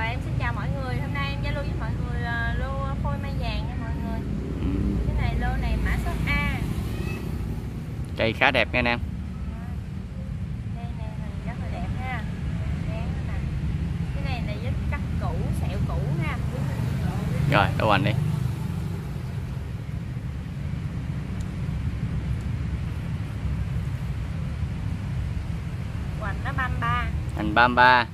Rồi em xin chào mọi người, hôm nay em giao lưu với mọi người là lô phôi mai vàng nha mọi người. Ừ. Cái này lô này mã số A. Cây khá đẹp nha anh em. Đây hình rất là đẹp ha. Cái này là giúp cắt cũ, sẹo cũ ha. Rồi đâu anh đi. Hoành nó 33 hành 33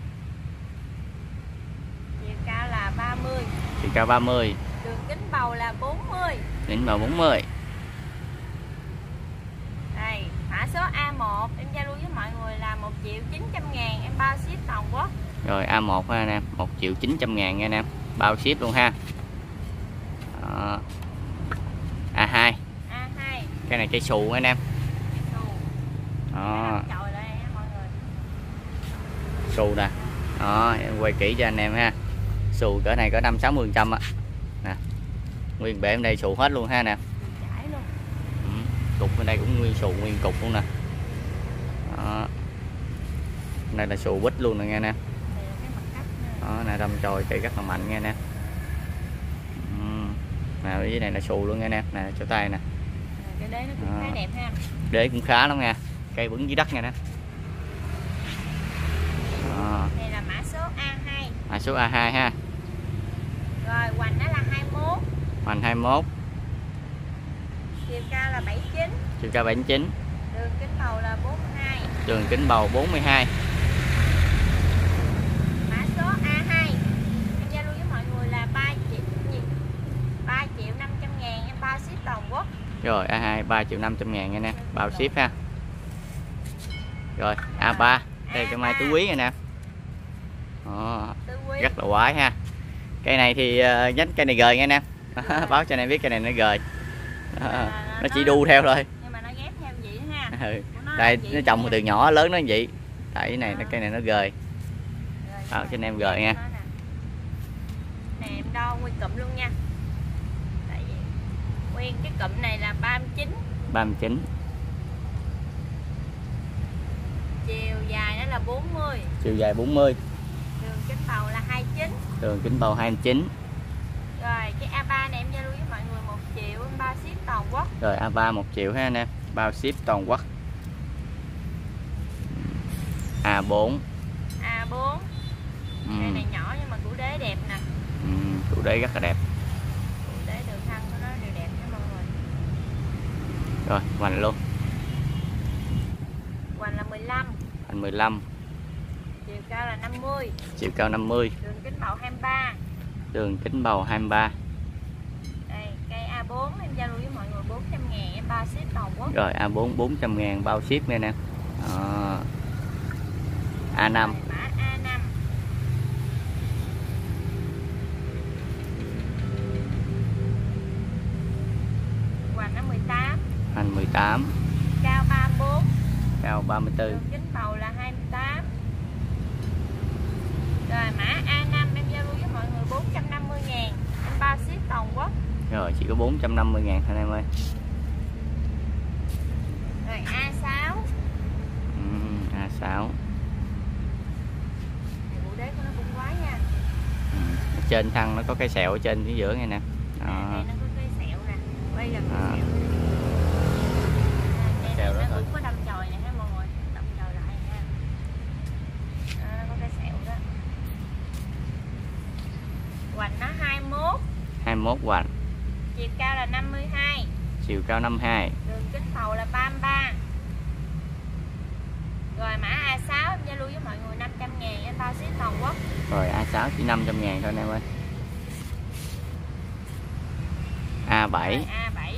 Chiều cao là 30 chiều cao 30 Đường kính bầu là 40 đến vào 40 Đây, mã số A1 Em giao lưu với mọi người là 1 triệu 900 ngàn Em bao ship toàn quốc. Rồi A1 ha anh em 1 triệu 900 ngàn nha anh em. Bao ship luôn ha. Đó. A2 A2 cái này cây xù nha anh em. Xù. Đó. Xù nè. Đó em quay kỹ cho anh em ha xù cỡ này có năm sáu mươi trăm á. Nè nguyên bể em đây xù hết luôn ha nè. Ừ. cục bên đây cũng nguyên xù nguyên cục luôn nè. Đó. Đây là xù bít luôn nè nghe nè. Cái đó nè đâm chồi cây rất là mạnh nghe nè. Ừ. nè dưới này là xù luôn nghe nè. Nè chỗ tay nè. Cái đế nó cũng khá À. đẹp ha. Đế cũng khá lắm nha cây vững dưới đất nha nè. Đó. Đây là mã số A2 mã số A2 ha Rồi hoành nó là 21 hoành 21 Chiều cao là 79 chiều cao 79 Đường kính bầu là 42 đường kính bầu 42 Mã số A2 Em giao lưu với mọi người là 3 triệu gì? 3 triệu 500 ngàn Em bao ship toàn quốc. Rồi A2 3 triệu 500 ngàn nha nè. Bao ship ha. Rồi A3 đây cái mai tứ quý nha nè. Quý. rất là quái ha cây này thì uh, nhánh cây này gời nha nè báo cho anh em biết cây này nó gời. Đó, À, nó chỉ đu theo thôi. Nhưng mà nó ghép theo vậy ha. Ừ. Đây nó trồng từ nhỏ lớn nó vậy tại cái này nó cây này nó gời. Rồi. cho anh em gời nha. Nè. Em đo nguyên cụm luôn nha. Tại vì Nguyên cái cụm này là 39 39 Chiều dài nó là 40 chiều dài 40 Đường kính bầu là 29 đường kính bầu 29 Rồi cái A3 này em giao lưu với mọi người 1 triệu Em bao ship toàn quốc. Rồi A3 1 triệu ha anh em. Bao ship toàn quốc. A4 A4 ừ. Cây này nhỏ nhưng mà củ đế đẹp nè. Ừ, tủ đế rất là đẹp. Củ đế đường thân của nó đều đẹp nha mọi người. Rồi hoành luôn. Hoành là 15 hoành 15 Chiều cao là 50 chiều cao 50 Đường kính bầu 23 đường kính bầu 23 Đây cây A4 em giao lưu với mọi người 400 ngàn Em bao ship toàn quốc. Rồi A4 400 ngàn bao ship nha nè. Đó. A5 Rồi, Mã A5 Hoành nó 18 hoành 18 Cao 34 cao 34 Đường kính bầu là 28 Rồi mã A5 em giao lưu với mọi người 450 ngàn. Em bao ship toàn quốc. Rồi chỉ có 450 ngàn thôi em ơi. Rồi A6 ừ, A6 Này, Bộ đế của nó cũng quái nha. Ừ. trên thân nó có cái sẹo ở trên phía giữa nghe nè. Đây Đó. nó có cái sẹo nè. Quay gần À. cái sẹo À, Sẹo đó đây nó thôi. cũng có đâm chồi nè ha mọi người Đâm chồi lại ha à, Nó có cái sẹo đó Hoành nó 21 21 hoành Chiều cao là 52 chiều cao 52 Đường kính bầu là 33 Rồi mã A6 em giao lưu với mọi người 500 ngàn Em bao ship toàn quốc. Rồi A6 chỉ 500 ngàn thôi anh em ơi. A7 Rồi A7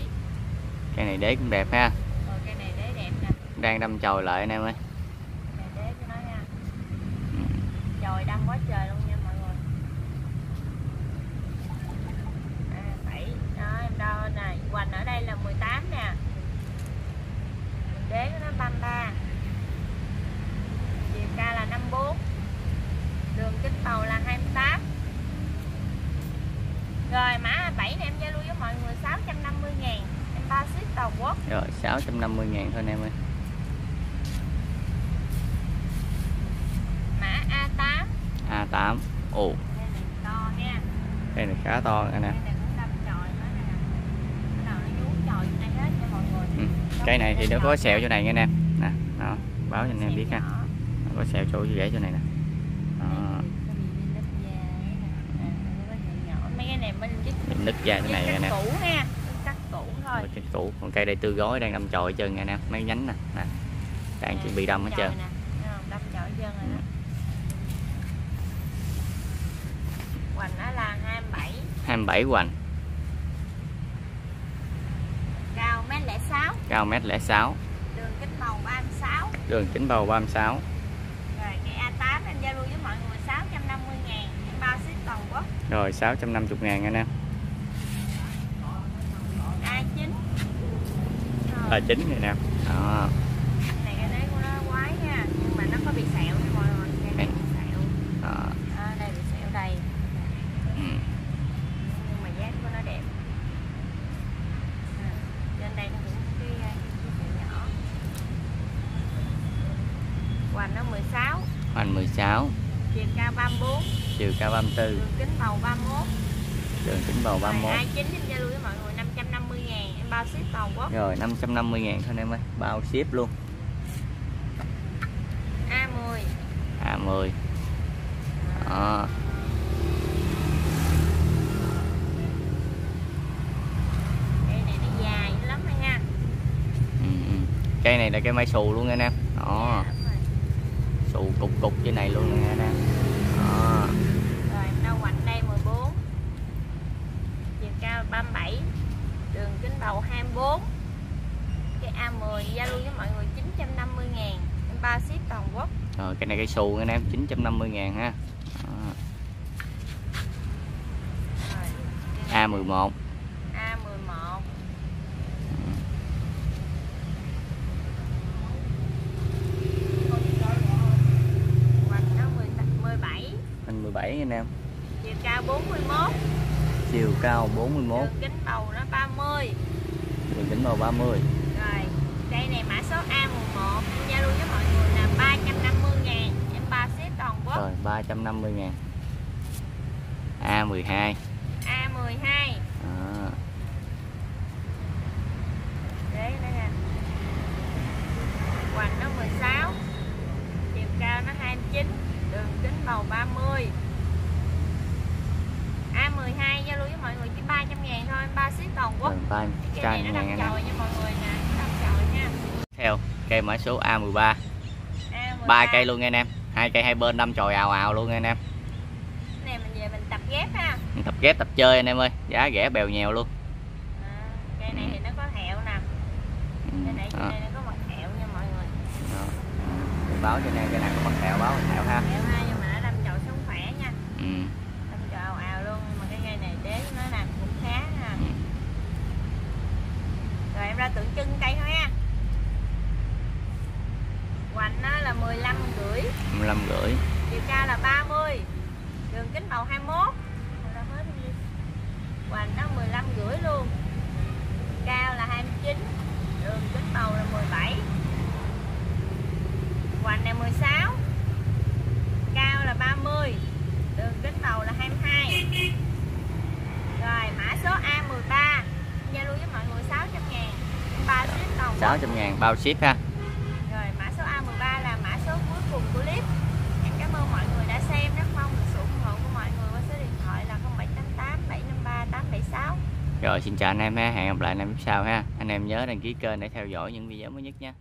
cây này đế cũng đẹp ha. Rồi cây này đế đẹp nè đang đâm chồi lại anh em ơi. Đế cho nó ha Trời đâm quá trời luôn nha mọi người A7 Đó em đo nè Hoành ở đây là 18 nè. Đế của nó 33 Chiều cao là 54 Đường kính bầu là 28 Rồi mã A7 này em giao lưu với mọi người 650 ngàn. Em bao ship toàn quốc. Rồi 650 ngàn thôi em ơi. Mã A8 A8 ồ. Đây này khá to cây em. Này cũng đâm chồi nữa nè cái nào nó nhú chồi vô đây hết nha mọi người Ừ. cây này thì nó có sẹo chỗ này nha anh em nè đó, báo cho anh em biết ha. Nó có sẹo chỗ rễ chỗ này nè. Này. Mình nứt ra cái này anh em cắt cũ thôi. Cũ còn cây đây tươi gói đang đâm chồi trơn nha anh em mấy nhánh nè. Nè. Đang chuẩn bị đâm hết trơn. đâm chồi rồi đó. Hoành nó là 27 27 hoành cao mét lẻ sáu cao mét lẻ sáu. Đường kính màu 36 đường kính bầu 36 rồi cây A8 anh giao lưu với mọi người 650 ngàn ship toàn quốc. Rồi 650 ngàn anh em. A9 Rồi, là chính này nè. Đó này cái đấy của nó quái nha nhưng mà nó có bị sẹo nha mọi người cây này bị sẹo đó. à, đây bị sẹo đây Ừ. nhưng mà dáng của nó đẹp à, trên đây nó cũng có cái, cái, cái sẹo nhỏ hoành nó 16 hoành 16 chiều cao 34 chiều cao 34 đường kính bầu 31 đường kính bầu 31 Rồi, A9 em giao lưu với mọi người 550 ngàn em bao ship toàn quốc. Rồi 550 ngàn thôi anh em ơi bao ship luôn. A10 A10 đó. Cây này ừ, ừ. cây này là cây mai xù luôn anh em. Đó. Dạ, xù cục cục trên này luôn nè anh em đó Rồi đâu hoành đây 14 Chiều cao 37 Bầu 24 Cái A10 giao lưu với mọi người 950 ngàn. Em bao ship toàn quốc. Rồi cây này cây xù anh em 950 ngàn ha. Này. A11 A11 Hoành nó 10 17 anh 17 anh em. Chiều cao 41 chiều cao 41 Đường kính bầu nó 30 đường kính bầu 30 Rồi, đây này mã số A11 Em giao lưu với mọi người là 350 ngàn Em bao ship toàn quốc. Rồi 350 ngàn. A12 A12 đó. Đấy, đây nè. Hoành nó 16 Chiều cao nó 29 Đường kính bầu 30 A12 giao lưu với mọi người chỉ 300 ngàn thôi bao ship toàn quốc. Rồi ba trăm này nó em chồi nha mọi người nè Đâm chồi nha. Theo cây mã số A13 A13 ba. Cây luôn nha anh em. Hai cây hai bên đâm chồi ào ào luôn nha anh em. Này mình về mình tập ghép ha. Tập ghép tập chơi anh em ơi. Giá rẻ bèo nhèo luôn. À, Cây này thì nó có hẹo nè. Cây này đó, đây nó có mặt hẹo nha mọi người. Đó. báo cho anh em cái nào có mặt thẹo báo thẹo ha Hẹo ha nhưng mà nó đâm chồi sống khỏe nha ừ. Đâm chồi ào ào luôn Mà cái cây này đế nó nè cũng khá ha Ừ. Rồi em ra tượng trưng cây thôi ha. Hoành nó là 15 rưỡi. 15 rưỡi. Chiều cao là 30 Đường kính bầu 21 Rồi ra hết đi. Hoành nó 15 rưỡi luôn Cao là 29 Đường kính bầu là 17 Hoành này 16 Cao là 30 Đường kính bầu là 22 Rồi mã số A13 Giao lưu với mọi người 600 ngàn ba ship toàn quốc 600 ngàn bao ship ha. Rồi mã số A13 là mã số cuối cùng của clip. Em cảm ơn mọi người đã xem. Rất mong được sự ủng hộ của mọi người qua số điện thoại là 0788 753 876 rồi xin chào anh em ha hẹn gặp lại anh em sau ha. Anh em nhớ đăng ký kênh để theo dõi những video mới nhất nha